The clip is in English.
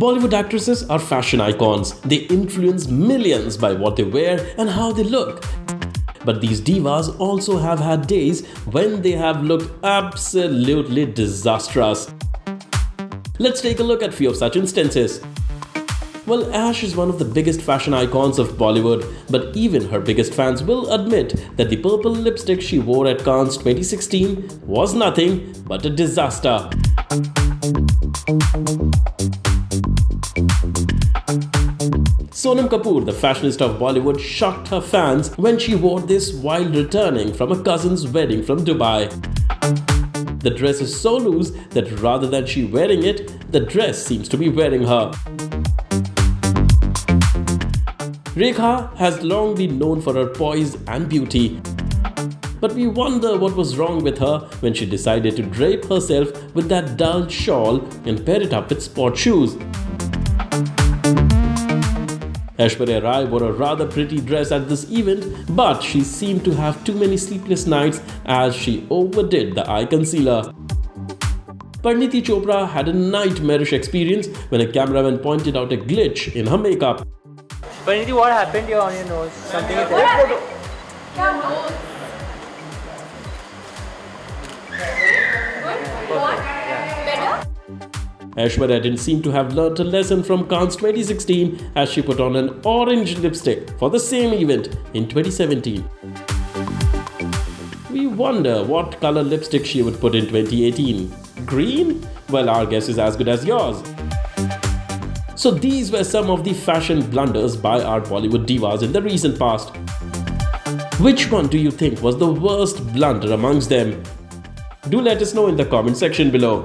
Bollywood actresses are fashion icons. They influence millions by what they wear and how they look. But these divas also have had days when they have looked absolutely disastrous. Let's take a look at a few of such instances. Well, Ash is one of the biggest fashion icons of Bollywood, but even her biggest fans will admit that the purple lipstick she wore at Cannes 2016 was nothing but a disaster. Sonam Kapoor, the fashionista of Bollywood, shocked her fans when she wore this while returning from a cousin's wedding from Dubai. The dress is so loose that rather than she wearing it, the dress seems to be wearing her. Rekha has long been known for her poise and beauty. But we wonder what was wrong with her when she decided to drape herself with that dull shawl and pair it up with sport shoes. Aishwarya Rai wore a rather pretty dress at this event, but she seemed to have too many sleepless nights as she overdid the eye concealer. Parineeti Chopra had a nightmarish experience when a cameraman pointed out a glitch in her makeup. Parineeti, what happened here on your nose? Something is there? Aishwarya didn't seem to have learnt a lesson from Cannes 2016 as she put on an orange lipstick for the same event in 2017. We wonder what color lipstick she would put in 2018. Green? Well, our guess is as good as yours. So these were some of the fashion blunders by our Bollywood divas in the recent past. Which one do you think was the worst blunder amongst them? Do let us know in the comment section below.